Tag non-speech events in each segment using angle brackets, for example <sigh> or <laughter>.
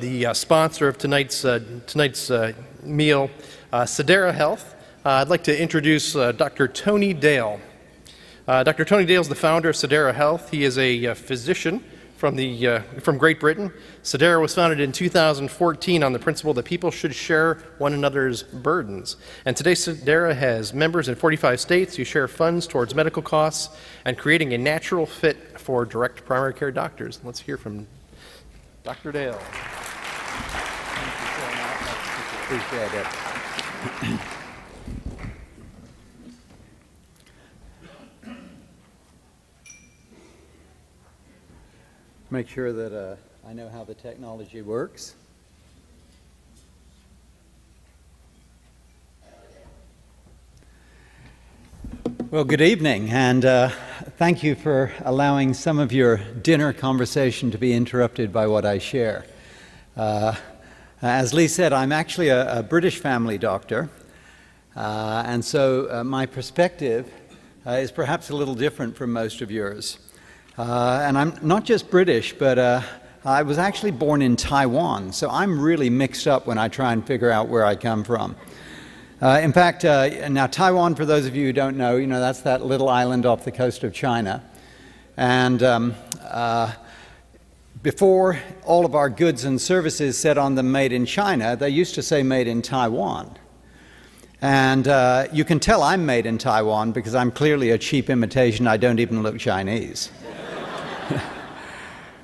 the uh, sponsor of tonight's, uh, tonight's uh, meal, uh, Sedera Health. Uh, I'd like to introduce uh, Dr. Tony Dale. Dr. Tony Dale is the founder of Sedera Health. He is a physician from, the, from Great Britain. Sedera was founded in 2014 on the principle that people should share one another's burdens. And today, Sedera has members in 45 states who share funds towards medical costs and creating a natural fit for direct primary care doctors. Let's hear from Dr. Dale. Appreciate it. Make sure that uh, I know how the technology works. Well, good evening, and uh, thank you for allowing some of your dinner conversation to be interrupted by what I share. Uh, as Lee said, I'm actually a, a British family doctor, uh, and so uh, my perspective uh, is perhaps a little different from most of yours. Uh, and I'm not just British, but uh, I was actually born in Taiwan, so I'm really mixed up when I try and figure out where I come from. Uh, in fact, now Taiwan, for those of you who don't know, you know that's that little island off the coast of China, and um, before all of our goods and services said on them made in China, they used to say made in Taiwan. And uh, you can tell I'm made in Taiwan because I'm clearly a cheap imitation. I don't even look Chinese.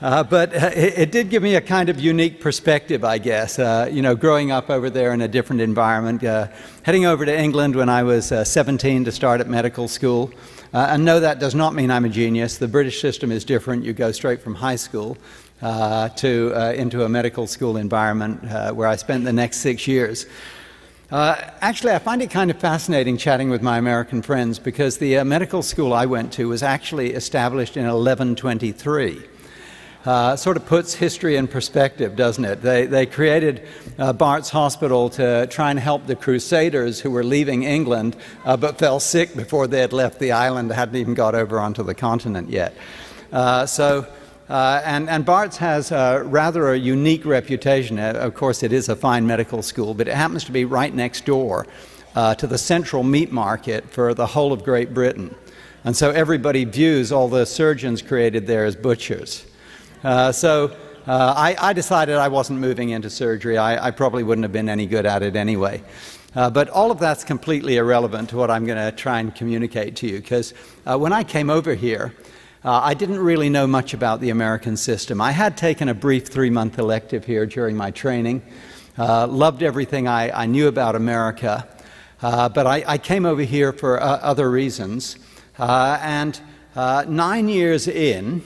Uh, but uh, it, it, did give me a kind of unique perspective, I guess. Uh, you know, growing up over there in a different environment, uh, heading over to England when I was uh, 17 to start at medical school. Uh, and no, that does not mean I'm a genius. The British system is different. You go straight from high school to, into a medical school environment where I spent the next six years. Uh, actually, I find it kind of fascinating chatting with my American friends because the uh, medical school I went to was actually established in 1123. Uh, sort of puts history in perspective, doesn't it? They, they created uh, Bart's Hospital to try and help the Crusaders who were leaving England uh, but fell sick before they had left the island, hadn't even got over onto the continent yet. Uh, so, uh, and, and, Bart's has rather a unique reputation. Uh, of course, it is a fine medical school, but it happens to be right next door to the central meat market for the whole of Great Britain. And so everybody views all the surgeons created there as butchers. Uh, so uh, I, I, decided I wasn't moving into surgery. I, I, probably wouldn't have been any good at it anyway. Uh, but all of that's completely irrelevant to what I'm going to try and communicate to you because uh, when I came over here, uh, I didn't really know much about the American system. I had taken a brief three month elective here during my training, loved everything I, I, knew about America, but I, came over here for other reasons. and nine years in,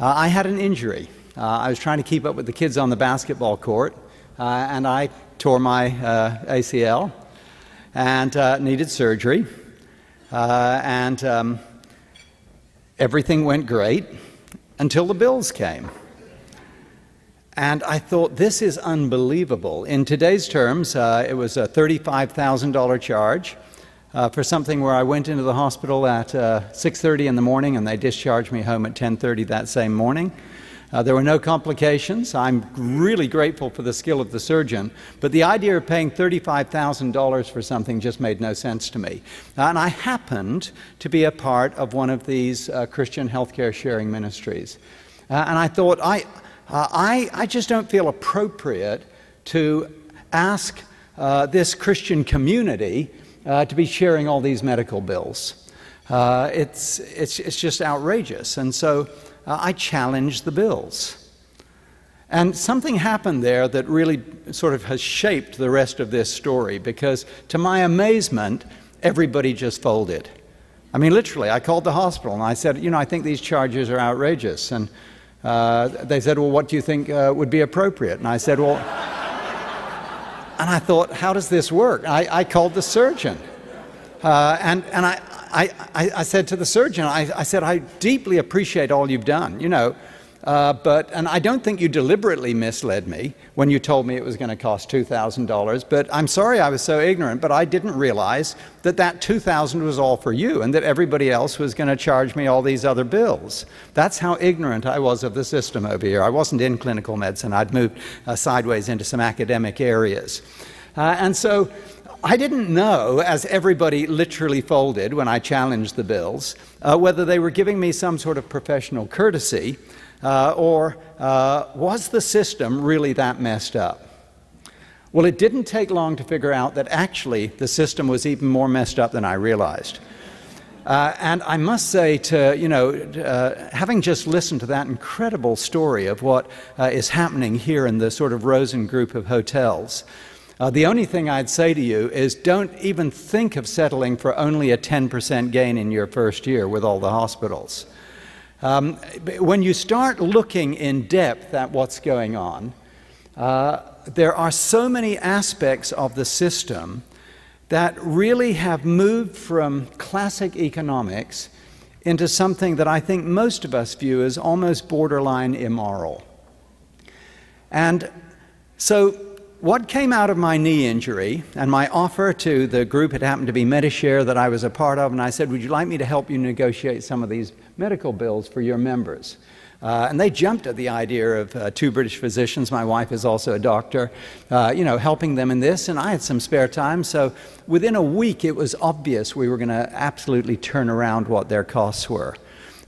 uh, I had an injury. Uh, I was trying to keep up with the kids on the basketball court, uh, and I tore my uh, ACL and uh, needed surgery. And um, everything went great until the bills came. And I thought, this is unbelievable. In today's terms, it was a $35,000 charge. Uh, for something where I went into the hospital at uh, 6:30 in the morning and they discharged me home at 10:30 that same morning. Uh, there were no complications. I'm really grateful for the skill of the surgeon, but the idea of paying $35,000 for something just made no sense to me. and I happened to be a part of one of these uh, Christian healthcare sharing ministries. Uh, and I thought, I, uh, I, I just don't feel appropriate to ask this Christian community uh, to be sharing all these medical bills. Uh, it's, it's, it's just outrageous. And so uh, I challenged the bills. And something happened there that really sort of has shaped the rest of this story because, to my amazement, everybody just folded. I mean, literally, I called the hospital and I said, You know, I think these charges are outrageous. And uh, they said, Well, what do you think uh, would be appropriate? And I said, Well, and I thought, how does this work? I, I called the surgeon. Uh, and and I, I, I, said to the surgeon, I, I, said, I deeply appreciate all you've done. You know, uh, but, and I don't think you deliberately misled me when you told me it was going to cost $2,000. But I'm sorry I was so ignorant, but I didn't realize that that 2000 was all for you and that everybody else was going to charge me all these other bills. That's how ignorant I was of the system over here. I wasn't in clinical medicine. I'd moved uh, sideways into some academic areas. Uh, and so I didn't know, as everybody literally folded when I challenged the bills, uh, whether they were giving me some sort of professional courtesy uh, or uh, was the system really that messed up? Well, it didn't take long to figure out that actually the system was even more messed up than I realized. Uh, and I must say, to you know, uh, having just listened to that incredible story of what uh, is happening here in the sort of Rosen group of hotels, uh, the only thing I'd say to you is don't even think of settling for only a 10% gain in your first year with all the hospitals. Um, when you start looking in depth at what's going on, uh, there are so many aspects of the system that really have moved from classic economics into something that I think most of us view as almost borderline immoral. And so, what came out of my knee injury and my offer to the group, it happened to be Medi-Share that I was a part of, and I said, Would you like me to help you negotiate some of these medical bills for your members. Uh, and they jumped at the idea of uh, two British physicians. My wife is also a doctor, uh, you know, helping them in this. And I had some spare time. So within a week, it was obvious we were going to absolutely turn around what their costs were.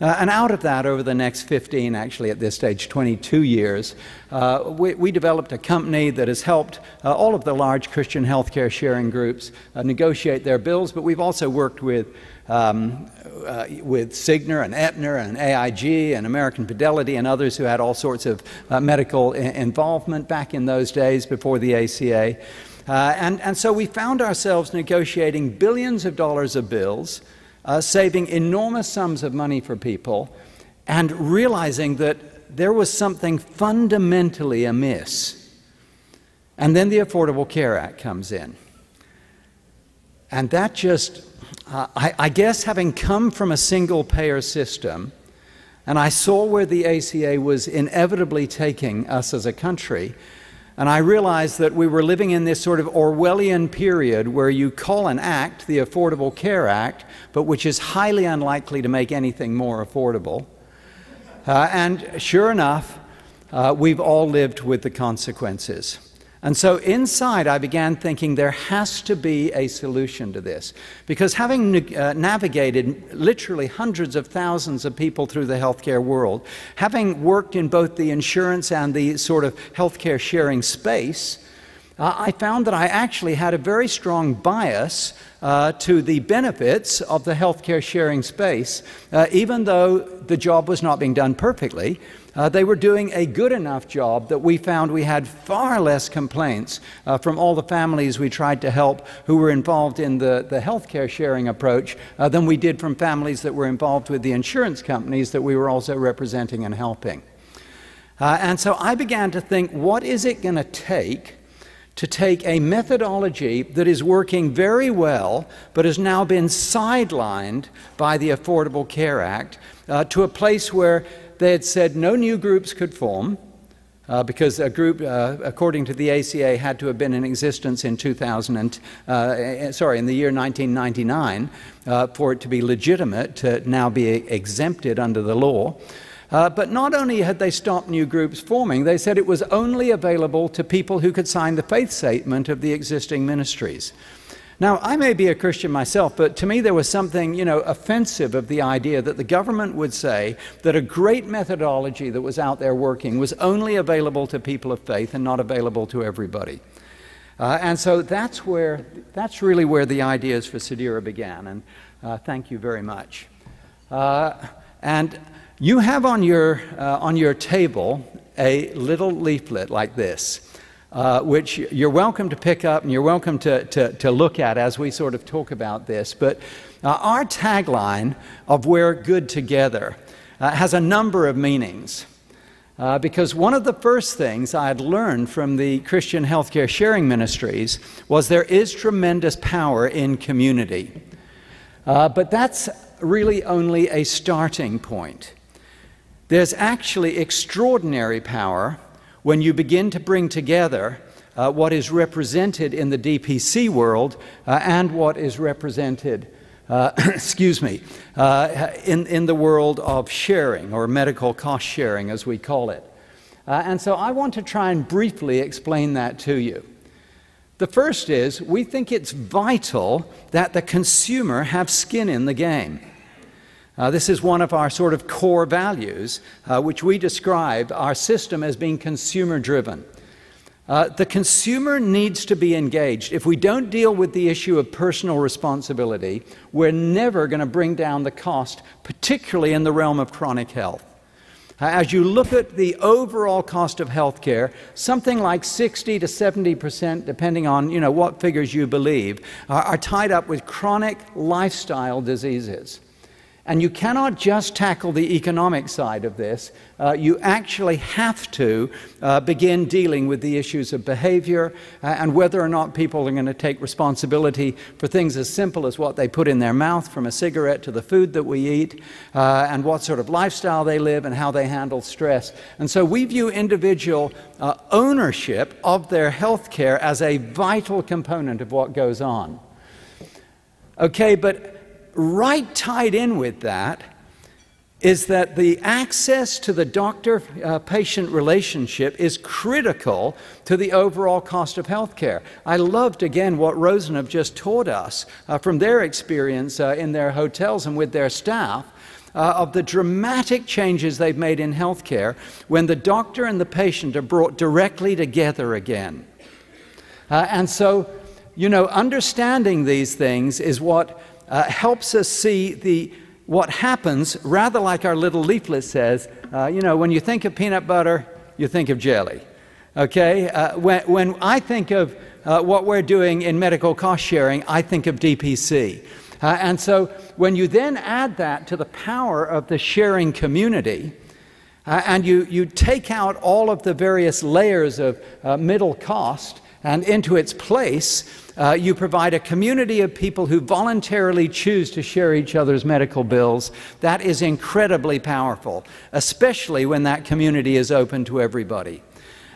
Uh, and out of that, over the next 15, actually at this stage, 22 years, uh, we, we, developed a company that has helped uh, all of the large Christian healthcare sharing groups uh, negotiate their bills, but we've also worked with um, uh, with Cigna and Aetna and AIG and American Fidelity and others who had all sorts of uh, medical involvement back in those days before the ACA. Uh, and, and so we found ourselves negotiating billions of dollars of bills, uh, saving enormous sums of money for people, and realizing that there was something fundamentally amiss. And then the Affordable Care Act comes in. And that just uh, I, I guess having come from a single payer system, and I saw where the ACA was inevitably taking us as a country, and I realized that we were living in this sort of Orwellian period where you call an act the Affordable Care Act, but which is highly unlikely to make anything more affordable. Uh, and sure enough, uh, we've all lived with the consequences. And so inside, I began thinking there has to be a solution to this. Because having uh, navigated literally hundreds of thousands of people through the healthcare world, having worked in both the insurance and the sort of healthcare sharing space, uh, I found that I actually had a very strong bias uh, to the benefits of the healthcare sharing space, uh, even though the job was not being done perfectly. Uh, they were doing a good enough job that we found we had far less complaints uh, from all the families we tried to help who were involved in the, the healthcare sharing approach than we did from families that were involved with the insurance companies that we were also representing and helping. And so I began to think what is it going to take to take a methodology that is working very well but has now been sidelined by the Affordable Care Act uh, to a place where they had said no new groups could form. Uh, because a group, uh, according to the ACA, had to have been in existence in 2000 and, uh, sorry, in the year 1999 uh, for it to be legitimate to now be exempted under the law. Uh, but not only had they stopped new groups forming, they said it was only available to people who could sign the faith statement of the existing ministries. Now, I may be a Christian myself, but to me there was something, you know, offensive of the idea that the government would say that a great methodology that was out there working was only available to people of faith and not available to everybody. Uh, and so that's where, that's really where the ideas for Sedera began. And uh, thank you very much. Uh, and you have on your, uh, on your table a little leaflet like this uh, which you're welcome to pick up and you're welcome to, to, to look at as we sort of talk about this. But uh, our tagline of We're Good Together uh, has a number of meanings. Uh, because one of the first things I had learned from the Christian healthcare sharing ministries was there is tremendous power in community. Uh, but that's really only a starting point. There's actually extraordinary power when you begin to bring together uh, what is represented in the DPC world uh, and what is represented, uh, <coughs> excuse me, uh, in, in the world of sharing or medical cost sharing, as we call it. Uh, and so I want to try and briefly explain that to you. The first is we think it's vital that the consumer have skin in the game. Uh, this is one of our sort of core values, uh, which we describe our system as being consumer driven. Uh, the consumer needs to be engaged. If we don't deal with the issue of personal responsibility, we're never going to bring down the cost, particularly in the realm of chronic health. Uh, as you look at the overall cost of healthcare, something like 60 to 70 percent, depending on you know, what figures you believe, are, are tied up with chronic lifestyle diseases. And you cannot just tackle the economic side of this. Uh, you actually have to uh, begin dealing with the issues of behavior uh, and whether or not people are going to take responsibility for things as simple as what they put in their mouth, from a cigarette to the food that we eat, uh, and what sort of lifestyle they live and how they handle stress. And so we view individual uh, ownership of their health care as a vital component of what goes on. Okay, but right tied in with that is that the access to the doctor uh, patient relationship is critical to the overall cost of health care. I loved again what Rosen have just taught us uh, from their experience uh, in their hotels and with their staff. Uh, of the dramatic changes they've made in healthcare when the doctor and the patient are brought directly together again. Uh, and so, you know, understanding these things is what uh, helps us see the, what happens, rather like our little leaflet says. Uh, you know, when you think of peanut butter, you think of jelly. Okay? Uh, when, when I think of uh, what we're doing in medical cost sharing, I think of DPC. Uh, and so when you then add that to the power of the sharing community, uh, and you, you take out all of the various layers of middle cost, and into its place, uh, you provide a community of people who voluntarily choose to share each other's medical bills. That is incredibly powerful, especially when that community is open to everybody.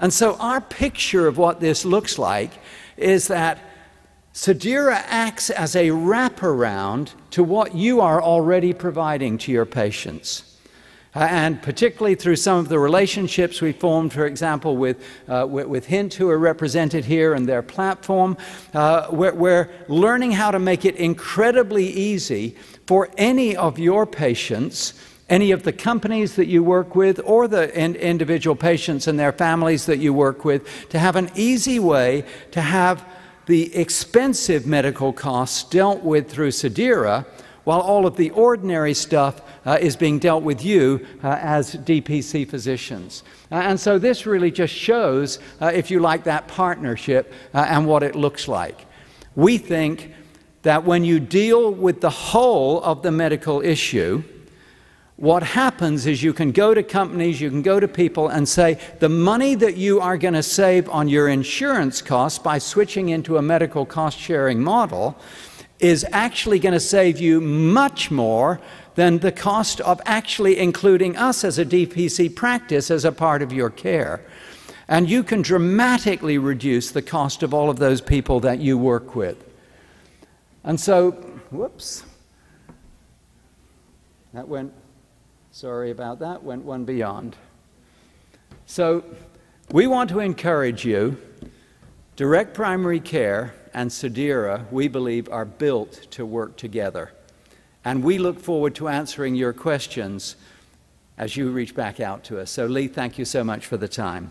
And so, our picture of what this looks like is that Sedera acts as a wraparound to what you are already providing to your patients. Uh, and particularly through some of the relationships we formed, for example, with, uh, with, with, Hint, who are represented here and their platform, uh, we're, we're, learning how to make it incredibly easy for any of your patients, any of the companies that you work with, or the in, individual patients and their families that you work with, to have an easy way to have the expensive medical costs dealt with through Sedera, while all of the ordinary stuff uh, is being dealt with you uh, as DPC physicians. Uh, and so this really just shows, uh, if you like, that partnership uh, and what it looks like. We think that when you deal with the whole of the medical issue, what happens is you can go to companies, you can go to people and say, the money that you are going to save on your insurance costs by switching into a medical cost sharing model is actually going to save you much more than the cost of actually including us as a DPC practice as a part of your care. And you can dramatically reduce the cost of all of those people that you work with. And so, whoops, that went, sorry about that, went one beyond. So, we want to encourage you. Direct primary care and Sedera, we believe, are built to work together. And we look forward to answering your questions as you reach back out to us. So, Lee, thank you so much for the time.